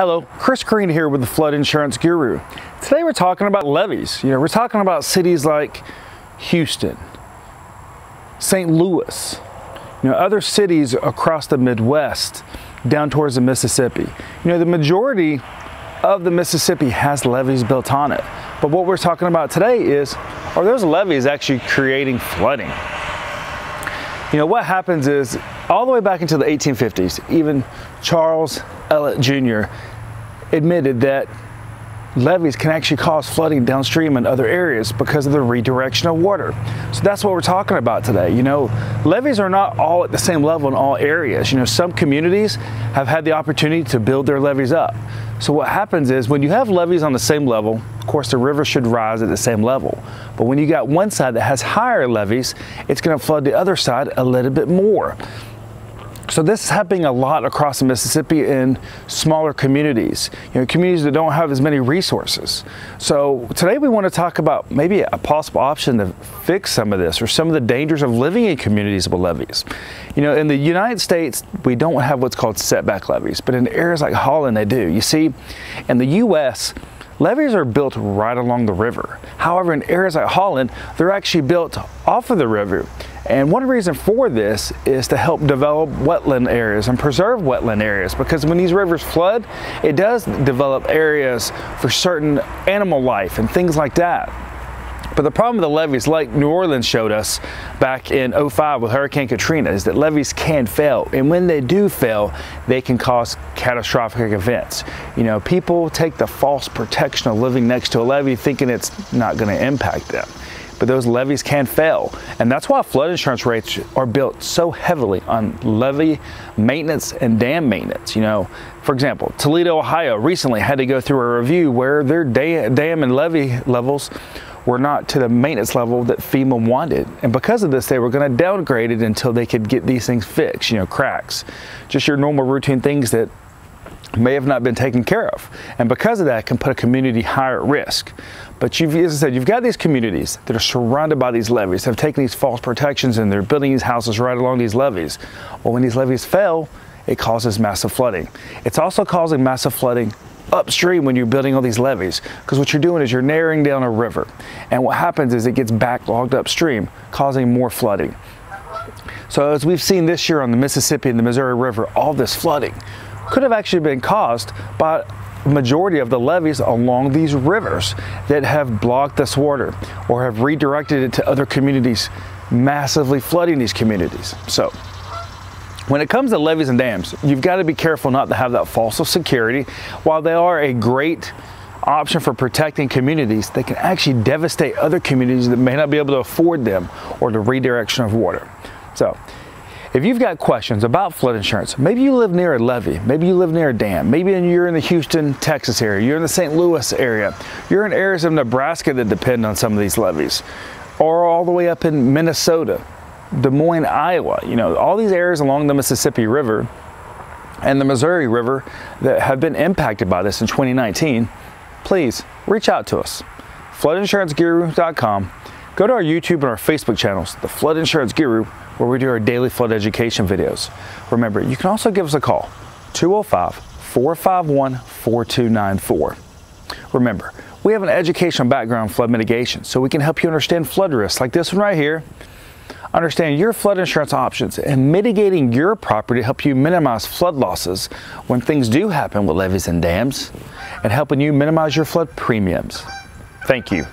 Hello, Chris Green here with the Flood Insurance Guru. Today we're talking about levees. You know, we're talking about cities like Houston, St. Louis, you know, other cities across the Midwest down towards the Mississippi. You know, the majority of the Mississippi has levees built on it. But what we're talking about today is, are those levees actually creating flooding? You know, what happens is all the way back into the 1850s, even Charles Ellet Jr. admitted that levees can actually cause flooding downstream in other areas because of the redirection of water. So that's what we're talking about today. You know, levees are not all at the same level in all areas. You know, some communities have had the opportunity to build their levees up. So what happens is when you have levees on the same level, of course the river should rise at the same level. But when you got one side that has higher levees, it's going to flood the other side a little bit more. So this is happening a lot across the Mississippi in smaller communities, you know, communities that don't have as many resources. So today we want to talk about maybe a possible option to fix some of this or some of the dangers of living in communities with levees. You know, in the United States, we don't have what's called setback levees, but in areas like Holland, they do. You see, in the U.S., Levees are built right along the river. However, in areas like Holland, they're actually built off of the river. And one reason for this is to help develop wetland areas and preserve wetland areas because when these rivers flood, it does develop areas for certain animal life and things like that. But the problem with the levees, like New Orleans showed us back in 05 with Hurricane Katrina, is that levees can fail. And when they do fail, they can cause catastrophic events. You know, people take the false protection of living next to a levee thinking it's not going to impact them but those levees can fail. And that's why flood insurance rates are built so heavily on levee maintenance and dam maintenance. You know, for example, Toledo, Ohio recently had to go through a review where their dam and levee levels were not to the maintenance level that FEMA wanted. And because of this, they were going to downgrade it until they could get these things fixed, you know, cracks. Just your normal routine things that may have not been taken care of. And because of that, can put a community higher at risk. But you've, as I said, you've got these communities that are surrounded by these levees, have taken these false protections and they're building these houses right along these levees. Well, when these levees fail, it causes massive flooding. It's also causing massive flooding upstream when you're building all these levees because what you're doing is you're narrowing down a river and what happens is it gets backlogged upstream causing more flooding so as we've seen this year on the Mississippi and the Missouri River all this flooding could have actually been caused by majority of the levees along these rivers that have blocked this water or have redirected it to other communities, massively flooding these communities. So when it comes to levees and dams, you've got to be careful not to have that false security. While they are a great option for protecting communities, they can actually devastate other communities that may not be able to afford them or the redirection of water. So if you've got questions about flood insurance, maybe you live near a levee, maybe you live near a dam, maybe you're in the Houston, Texas area, you're in the St. Louis area, you're in areas of Nebraska that depend on some of these levees, or all the way up in Minnesota, Des Moines, Iowa, you know, all these areas along the Mississippi River and the Missouri River that have been impacted by this in 2019, please reach out to us. FloodInsuranceGuru.com. Go to our YouTube and our Facebook channels, The Flood Insurance Guru, where we do our daily flood education videos. Remember, you can also give us a call, 205 451 4294. Remember, we have an educational background in flood mitigation, so we can help you understand flood risks like this one right here. Understand your flood insurance options and mitigating your property to help you minimize flood losses when things do happen with levees and dams, and helping you minimize your flood premiums. Thank you.